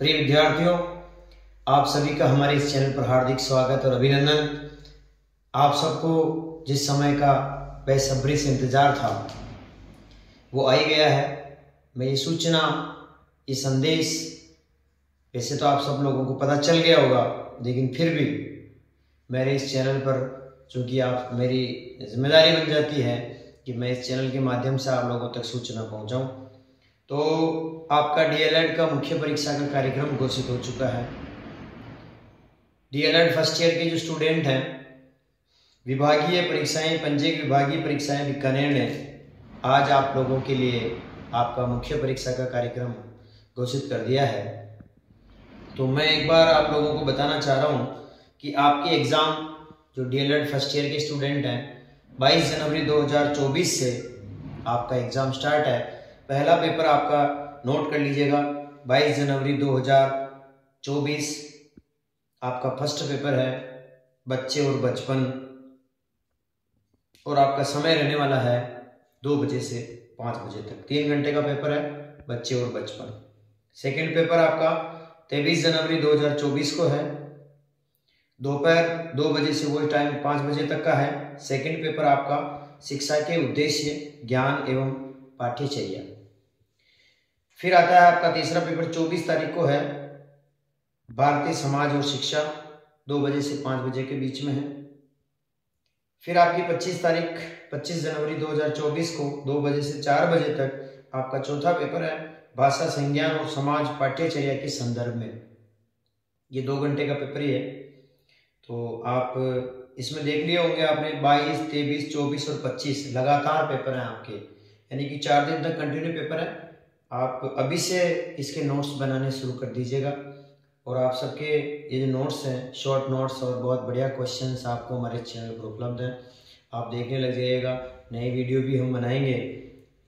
प्रिय विद्यार्थियों, आप सभी का हमारे इस चैनल पर हार्दिक स्वागत और अभिनंदन। आप सबको जिस समय का बेसब्री से इंतज़ार था, वो आ ही गया है। मैं ये सूचना, ये संदेश, वैसे तो आप सब लोगों को पता चल गया होगा, लेकिन फिर भी मेरे इस चैनल पर, चूँकि आप मेरी ज़िम्मेदारी बन जाती है कि मैं इस चैनल के माध्यम से आप लोगों तक सूचना पहुंचाऊं तो आपका डीएलएड का मुख्य परीक्षा का कार्यक्रम घोषित हो चुका है। डीएलएड फ़र्स्ट ईयर के जो स्टूडेंट हैं, विभागीय परीक्षाएँ पंजीय विभागीय परीक्षाएँ बीकानेर ने आज आप लोगों के लिए आपका मुख्य परीक्षा का कार्यक्रम घोषित कर दिया है। तो मैं एक बार आप लोगों को बताना चाह रहा हूँ कि आपके एग्ज़ाम जो डीएलएड फ़र्स्ट ईयर के स्टूडेंट हैं 22 जनवरी 2024 से आपका एग्ज़ाम स्टार्ट है। पहला पेपर आपका नोट कर लीजिएगा। 22 जनवरी 2024 आपका फ़र्स्ट पेपर है, बच्चे और बचपन। और आपका समय रहने वाला है दो बजे से पाँच बजे तक। तीन घंटे का पेपर है, बच्चे और बचपन। सेकेंड पेपर आपका तेईस जनवरी 2024 को है। दोपहर दो बजे से वही टाइम पाँच बजे तक का है। सेकंड पेपर आपका शिक्षा के उद्देश्य, ज्ञान एवं पाठ्यचर्या। फिर आता है आपका तीसरा पेपर चौबीस तारीख को है। भारतीय समाज और शिक्षा दो बजे से पाँच बजे के बीच में है। फिर आपकी पच्चीस तारीख पच्चीस जनवरी 2024 को दो बजे से चार बजे तक आपका चौथा पेपर है भाषा संज्ञान और समाज पाठ्यचर्या के संदर्भ में। ये दो घंटे का पेपर ही है। तो आप इसमें देख लिए होंगे आपने 22, 23, 24 और 25 लगातार पेपर हैं आपके। यानी कि चार दिन तक कंटिन्यू पेपर है। आप अभी से इसके नोट्स बनाने शुरू कर दीजिएगा। और आप सबके ये जो नोट्स हैं शॉर्ट नोट्स और बहुत बढ़िया क्वेश्चंस आपको हमारे चैनल पर उपलब्ध हैं। आप देखने लग जाइएगा नई वीडियो भी हम बनाएँगे।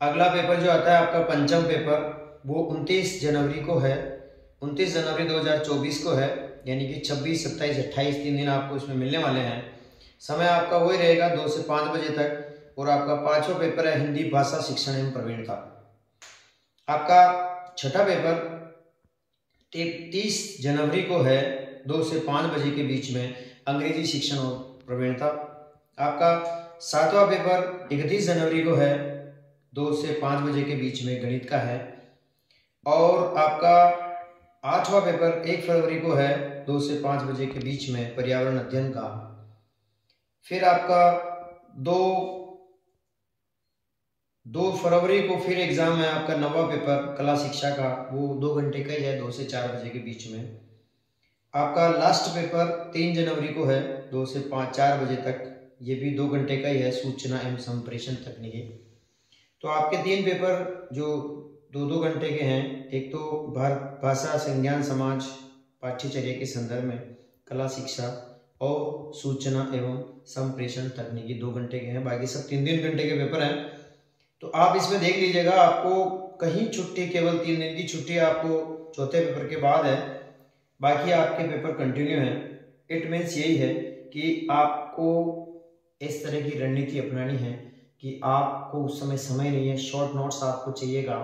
अगला पेपर जो आता है आपका पंचम पेपर वो 29 जनवरी को है। 29 जनवरी 2024 को है यानी कि 26, 27, 28 तीन दिन आपको इसमें मिलने वाले हैं। समय आपका वही रहेगा दो से पाँच बजे तक और आपका पांचवा पेपर है हिंदी भाषा शिक्षण एवं प्रवीणता। आपका छठा पेपर तीस जनवरी को है, दो से पाँच बजे के बीच में अंग्रेज़ी शिक्षण और प्रवीणता। आपका सातवां पेपर इकतीस जनवरी को है, दो से पाँच बजे के बीच में गणित का है। और आपका आठवां पेपर एक फरवरी को है, दो से पाँच बजे के बीच में पर्यावरण अध्ययन का। फिर आपका दो दो फरवरी को फिर एग्ज़ाम है आपका नवा पेपर, कला शिक्षा का, वो दो घंटे का ही है, दो से चार बजे के बीच में। आपका लास्ट पेपर तीन जनवरी को है, दो से पाँच, चार बजे तक, ये भी दो घंटे का ही है, सूचना एवं संप्रेषण तकनीकी। तो आपके तीन पेपर जो दो दो घंटे के हैं, एक तो भारत भाषा, संज्ञान, समाज, पाठ्यचर्या के संदर्भ में, कला शिक्षा और सूचना एवं संप्रेषण तकनीकी दो घंटे के हैं, बाकी सब तीन तीन घंटे के पेपर हैं। तो आप इसमें देख लीजिएगा, आपको कहीं छुट्टी, केवल तीन दिन की छुट्टी आपको चौथे पेपर के बाद है, बाकी आपके पेपर कंटिन्यू हैं। इट मीन्स यही है कि आपको इस तरह की रणनीति अपनानी है कि आपको उस समय समय नहीं है शॉर्ट नोट्स आपको चाहिएगा।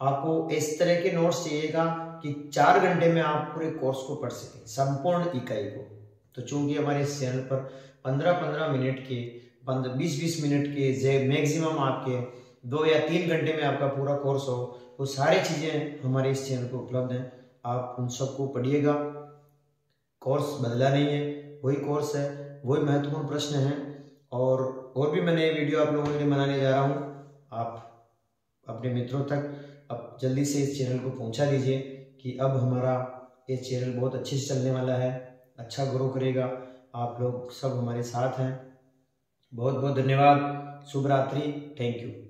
आपको इस तरह के नोट्स चाहिएगा कि चार घंटे में आप पूरे कोर्स को पढ़ सकें, संपूर्ण इकाई को। तो चूँकि हमारे इस चैनल पर पंद्रह पंद्रह मिनट के, पंद्रह बीस बीस मिनट के मैक्सिमम आपके दो या तीन घंटे में आपका पूरा कोर्स हो वो सारी चीज़ें हमारे इस चैनल पर उपलब्ध हैं। आप उन सबको पढ़िएगा। कोर्स बदला नहीं है, वही कोर्स है, वही महत्वपूर्ण प्रश्न है। और और भी मैं नए वीडियो आप लोगों के लिए बनाने जा रहा हूँ। आप अपने मित्रों तक अब जल्दी से इस चैनल को पहुँचा दीजिए कि अब हमारा ये चैनल बहुत अच्छे से चलने वाला है अच्छा ग्रो करेगा। आप लोग सब हमारे साथ हैं। बहुत बहुत धन्यवाद। शुभ रात्रि। Thank you